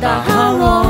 た腹を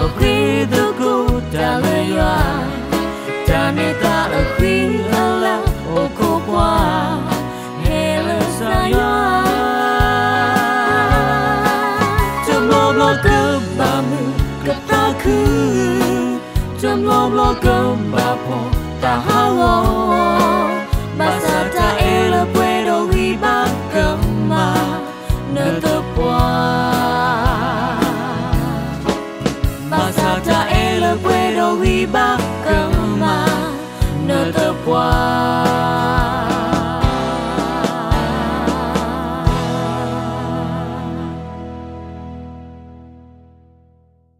до хри до кута лея та не та хри ала окопа хела сая จำลองรลกับบ่ามือกับตาคือจำลองรอกับบ่าพตาหาว